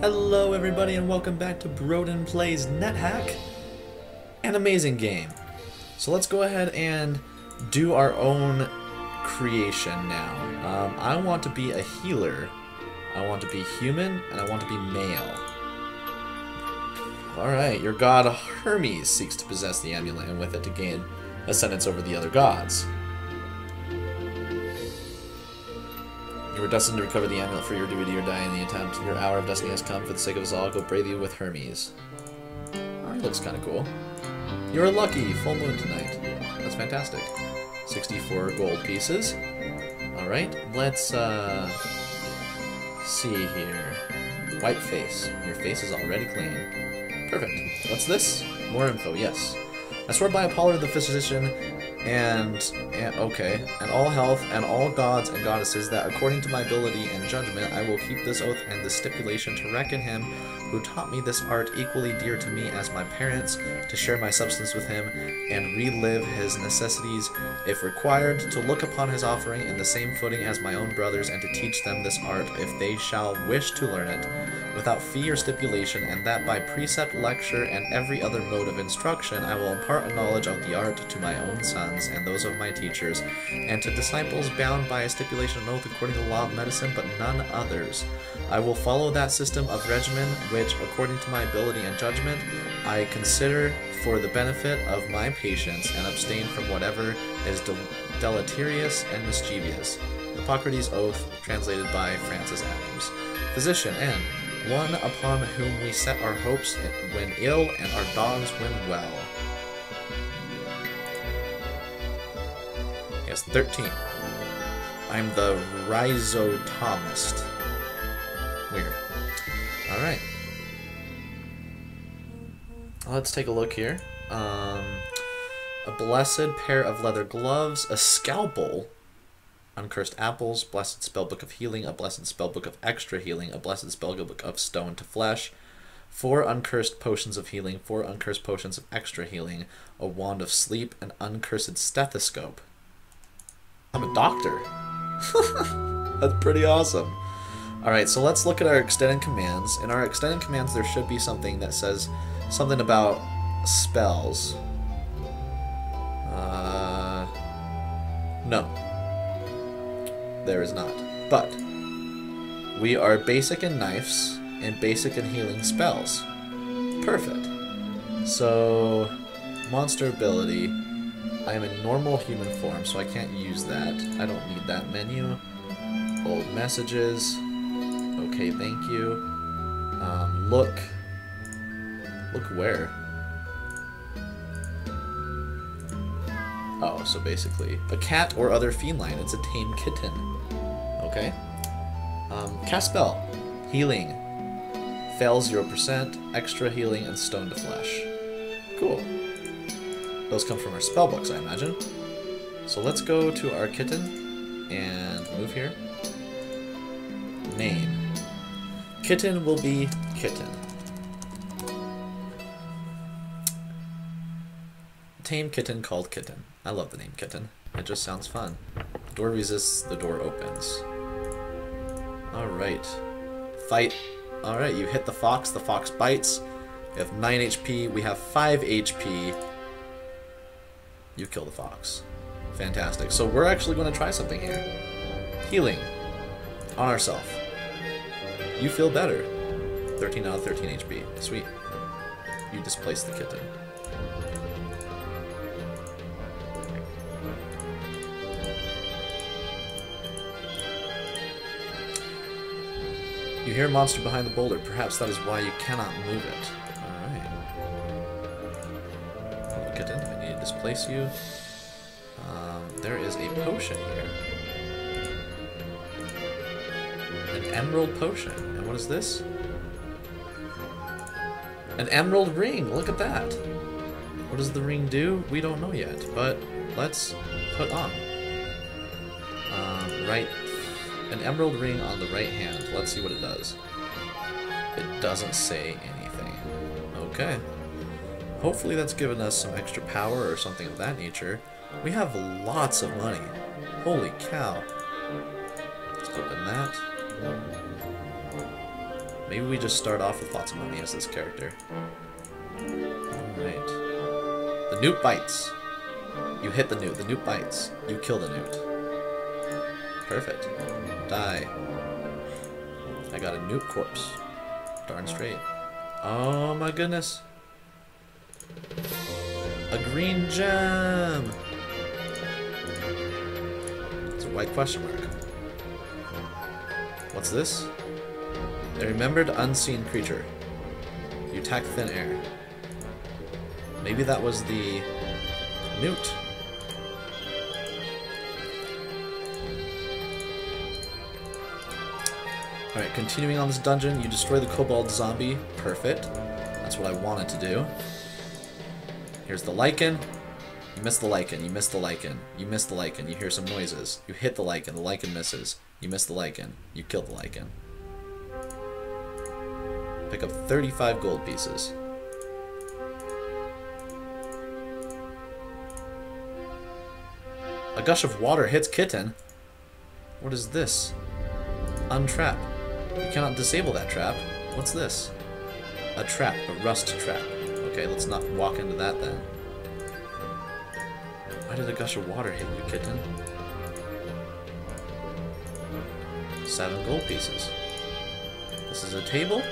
Hello everybody and welcome back to Broden Plays NetHack. An amazing game. So let's go ahead and do our own creation now. Um, I want to be a healer. I want to be human and I want to be male. Alright, your god Hermes seeks to possess the amulet and with it to gain ascendance over the other gods. You were destined to recover the amulet for your duty or die in the attempt. Your hour of destiny has come. For the sake of us all, go bravely with Hermes. Oh, he looks kind of cool. You're lucky. Full moon tonight. That's fantastic. 64 gold pieces. Alright, let's uh, see here. White face. Your face is already clean. Perfect. What's this? More info, yes. I swear by Apollo the physician and, and okay, and all health and all gods and goddesses that according to my ability and judgment I will keep this oath and this stipulation to reckon him who taught me this art equally dear to me as my parents, to share my substance with him, and relive his necessities, if required, to look upon his offering in the same footing as my own brothers, and to teach them this art, if they shall wish to learn it, without fee or stipulation, and that by precept, lecture, and every other mode of instruction I will impart a knowledge of the art to my own sons, and those of my teachers, and to disciples bound by a stipulation and oath according to the law of medicine, but none others. I will follow that system of regimen which, according to my ability and judgment, I consider for the benefit of my patients and abstain from whatever is del deleterious and mischievous. Hippocrates' Oath, translated by Francis Adams. Physician N, one upon whom we set our hopes when ill and our dogs when well. Yes, 13. I'm the rhizotomist. Weird. Alright. Let's take a look here. Um, a blessed pair of leather gloves, a scalpel, uncursed apples, blessed spellbook of healing, a blessed spellbook of extra healing, a blessed spellbook of stone to flesh, four uncursed potions of healing, four uncursed potions of extra healing, a wand of sleep, an uncursed stethoscope. I'm a doctor. That's pretty awesome. Alright, so let's look at our extended commands. In our extended commands, there should be something that says something about spells. Uh, no. There is not. But, we are basic in knives and basic in healing spells. Perfect. So, monster ability. I am in normal human form, so I can't use that. I don't need that menu. Old messages. Okay, thank you. Um, look. Look where? Oh, so basically, a cat or other feline. It's a tame kitten. Okay. Um, cast spell. Healing. Fail 0%, extra healing, and stone to flesh. Cool. Those come from our spell books, I imagine. So let's go to our kitten and move here. Name. Kitten will be kitten. Tame kitten called kitten. I love the name kitten. It just sounds fun. Door resists, the door opens. Alright. Fight. Alright, you hit the fox, the fox bites. You have 9 HP, we have 5 HP. You kill the fox. Fantastic. So we're actually going to try something here. Healing. On ourself. You feel better. 13 out of 13 HP. Sweet. You displace the kitten. You hear a monster behind the boulder. Perhaps that is why you cannot move it. Alright. Hello, kitten. I need to displace you. Um, there is a potion here. An emerald potion. And what is this? An emerald ring! Look at that! What does the ring do? We don't know yet, but let's put on. Um, right an emerald ring on the right hand. Let's see what it does. It doesn't say anything. Okay. Hopefully that's given us some extra power or something of that nature. We have lots of money. Holy cow. Let's open that. Maybe we just start off with lots of money as this character. Alright. The newt bites. You hit the newt. The newt bites. You kill the newt. Perfect. Die. I got a newt corpse. Darn straight. Oh my goodness. A green gem! It's a white question mark. What's this? A remembered unseen creature. You attack thin air. Maybe that was the newt. Alright, continuing on this dungeon, you destroy the kobold zombie. Perfect. That's what I wanted to do. Here's the lichen. You miss the lichen, you miss the lichen, you miss the lichen, you hear some noises. You hit the lichen, the lichen misses. You miss the lichen, you kill the lichen. Pick up 35 gold pieces. A gush of water hits kitten. What is this? Untrap. You cannot disable that trap. What's this? A trap, a rust trap. Okay, let's not walk into that then. Why did a gush of water hit you, kitten? Seven gold pieces. This is a table?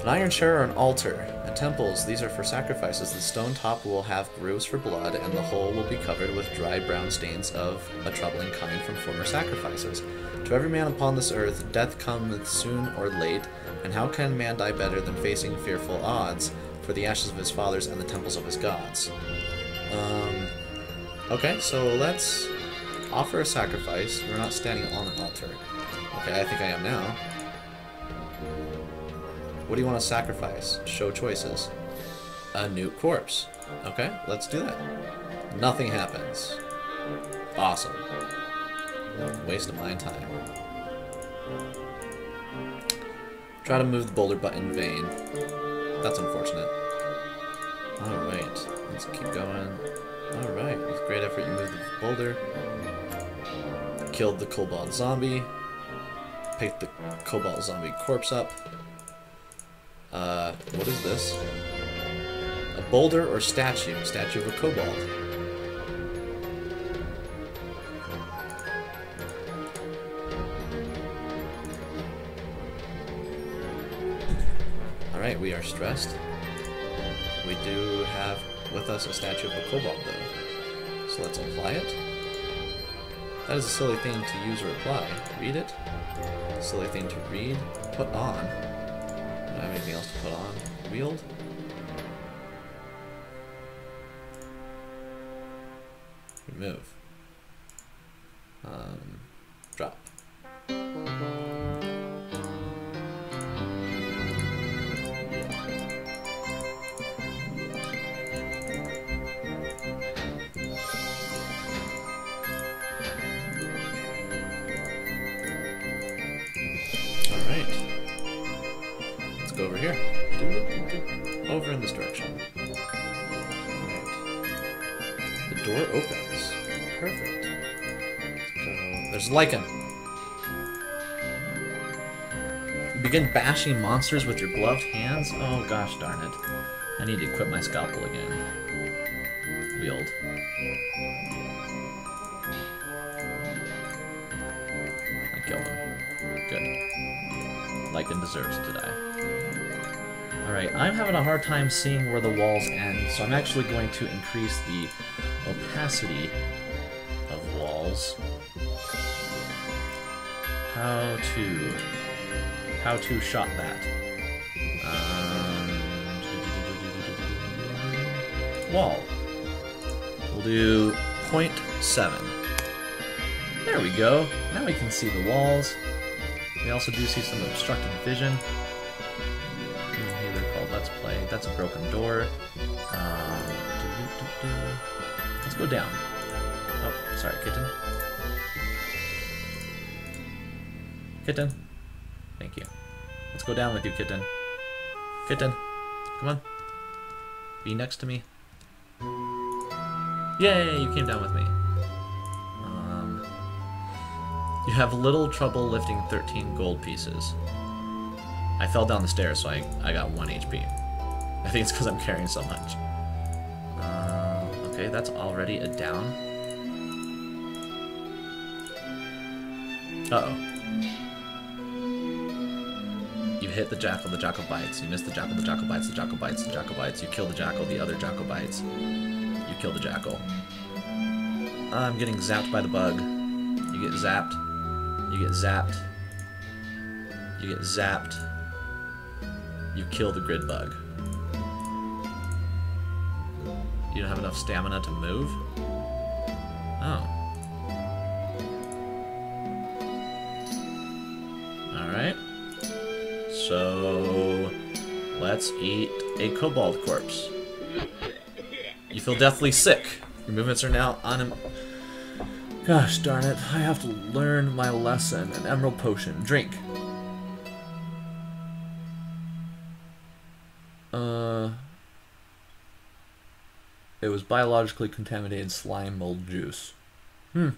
An iron chair or an altar. Temples, these are for sacrifices. The stone top will have grooves for blood, and the whole will be covered with dry brown stains of a troubling kind from former sacrifices. To every man upon this earth, death cometh soon or late, and how can man die better than facing fearful odds for the ashes of his fathers and the temples of his gods? Um, okay, so let's offer a sacrifice. We're not standing on an altar. Okay, I think I am now. What do you want to sacrifice? Show choices. A newt corpse. Okay, let's do that. Nothing happens. Awesome. Waste of my time. Try to move the boulder but in vain. That's unfortunate. Alright, let's keep going. Alright, with great effort you moved the boulder. Killed the kobold zombie. Picked the kobold zombie corpse up. Uh, what is this? A boulder or statue? Statue of a kobold. Alright, we are stressed. We do have with us a statue of a kobold, though. So let's apply it. That is a silly thing to use or apply. Read it. Silly thing to read. Put on. Don't have anything else to put on. Wield. Remove. Um, over here. Over in this direction. Alright. The door opens. Perfect. Let's. There's. You begin bashing monsters with your gloved hands? Oh gosh darn it. I need to equip my scalpel again. Wield. I killed him. Good. Lichen deserves to die. Alright, I'm having a hard time seeing where the walls end, so I'm actually going to increase the opacity of walls. How to... How to shot that. Um, wall. We'll do 0.7. There we go. Now we can see the walls. We also do see some obstructed vision. Let's That's a broken door. Um, doo-doo-doo-doo. let's go down. Oh, sorry, kitten. Kitten. Thank you. Let's go down with you, kitten. Kitten. Come on. Be next to me. Yay, you came down with me. You have little trouble lifting 13 gold pieces. I fell down the stairs, so I, I got 1 HP. I think it's because I'm carrying so much. Uh, okay, that's already a down. Uh-oh. You hit the jackal, the jackal bites. You miss the jackal, the jackal bites, the jackal bites, the jackal bites. You kill the jackal, the other jackal bites. You kill the jackal. I'm getting zapped by the bug. You get zapped. You get zapped. You get zapped. You kill the grid bug. You don't have enough stamina to move? Oh. Alright. So... Let's eat a kobold corpse. You feel deathly sick. Your movements are now on. Gosh darn it, I have to learn my lesson. An emerald potion. Drink. It was biologically contaminated slime mold juice. Hmm.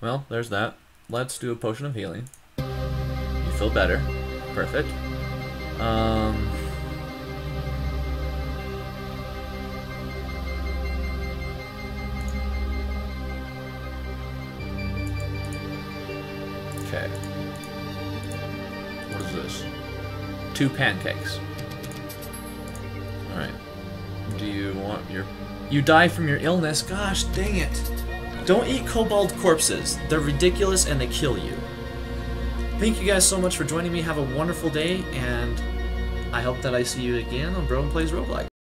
Well, there's that. Let's do a potion of healing. You feel better. Perfect. Um. Okay. What is this? Two pancakes. Alright. Do you want your... You die from your illness? Gosh, dang it. Don't eat kobold corpses. They're ridiculous and they kill you. Thank you guys so much for joining me. Have a wonderful day, and I hope that I see you again on Broden Plays Roguelike.